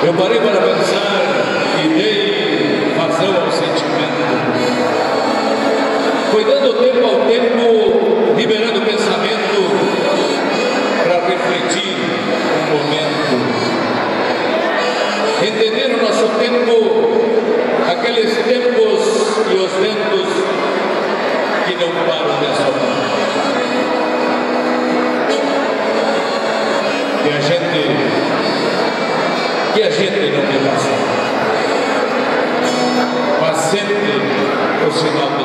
Eu parei para pensar e dei vazão ao sentimento. Foi dando tempo ao tempo, liberando o pensamento para refletir um momento. Entender o nosso tempo, aqueles gente não dê passar. Mas sempre o sinal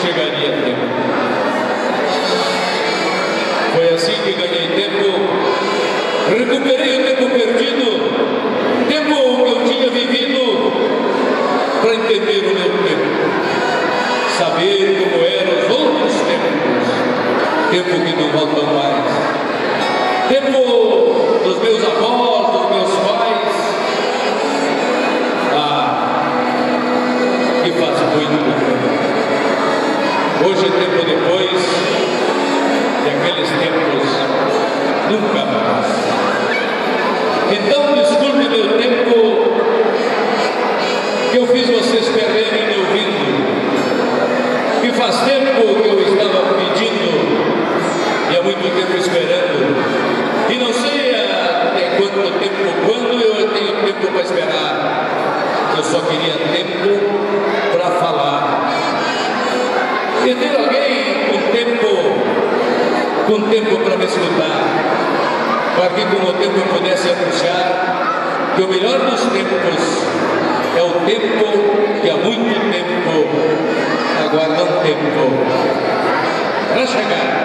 chegaria a tempo. Foi assim que ganhei tempo, recuperei o tempo perdido, tempo que eu tinha vivido para entender o meu tempo, saber como eram os outros tempos, tempo que não E ter alguém com tempo, com tempo para me escutar, para que com o tempo eu pudesse anunciar que o melhor dos tempos é o tempo que há muito tempo aguarda um tempo para chegar.